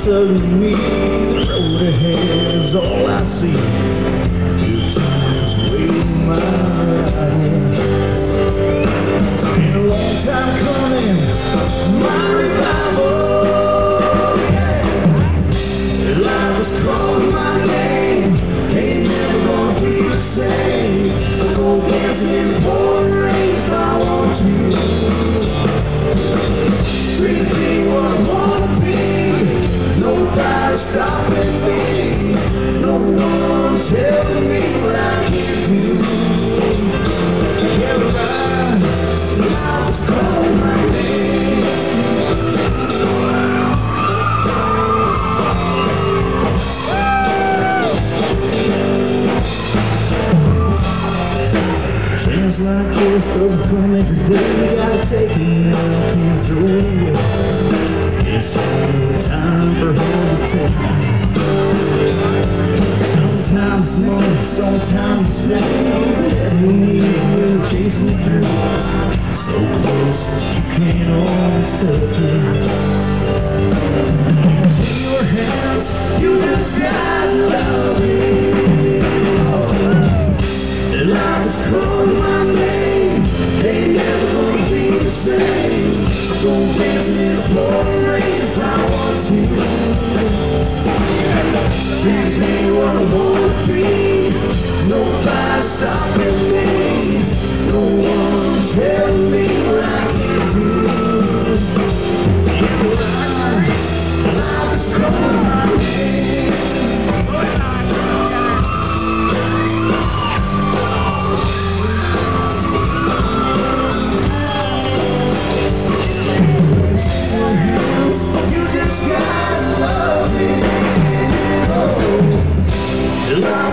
Of me. The road ahead is all I see. Like this overcome every day. You gotta take it now, can't throw it. It's only time for her to take Sometimes more, sometimes fame. Every need we're chasing the dream. So close, you can't always touch it.